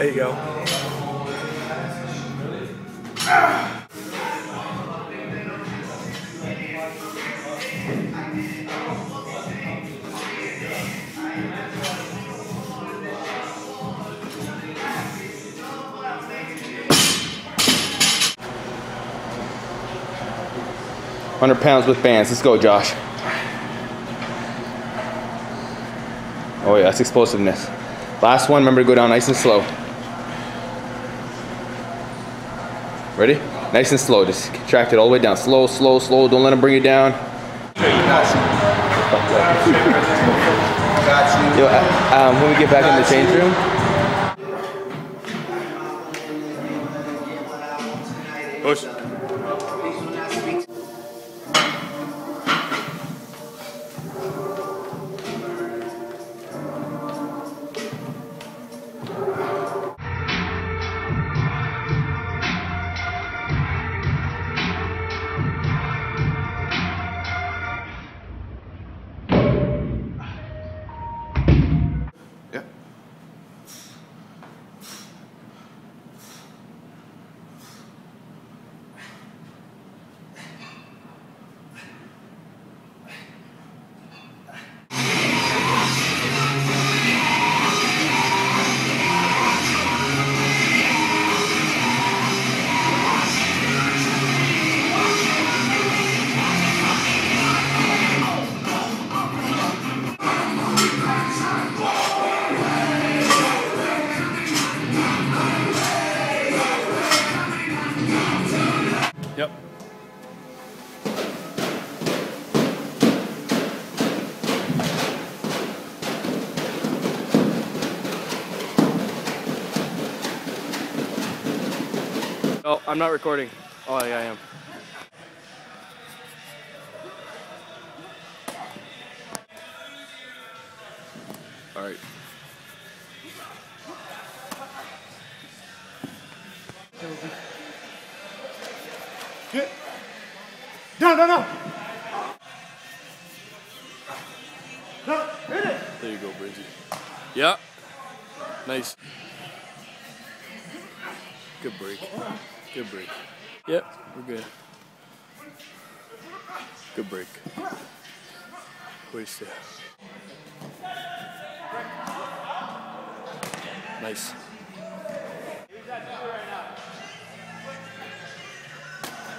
There you go. Hundred pounds with bands. Let's go, Josh. Oh yeah, that's explosiveness. Last one. Remember to go down nice and slow. Ready? Nice and slow. Just contract it all the way down. Slow, slow, slow. Don't let him bring you down. Yo, uh, um, when we get back in the change room, Push. Yep. Oh, I'm not recording. Oh, yeah, I am. All right. No, no, no. There you go, Bridgie. Yeah. Nice. Good break. Good break. Yep, we're good. Good break. Waste it. Nice.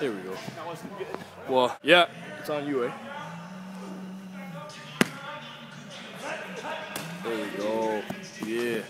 There we go. Well, yeah, it's on you, eh? There we go. Yeah.